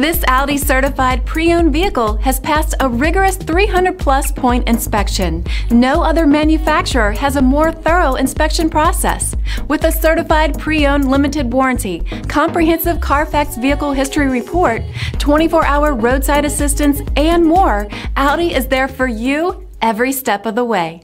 This Audi certified pre-owned vehicle has passed a rigorous 300 plus point inspection. No other manufacturer has a more thorough inspection process. With a certified pre-owned limited warranty, comprehensive Carfax vehicle history report, 24-hour roadside assistance, and more, Audi is there for you every step of the way.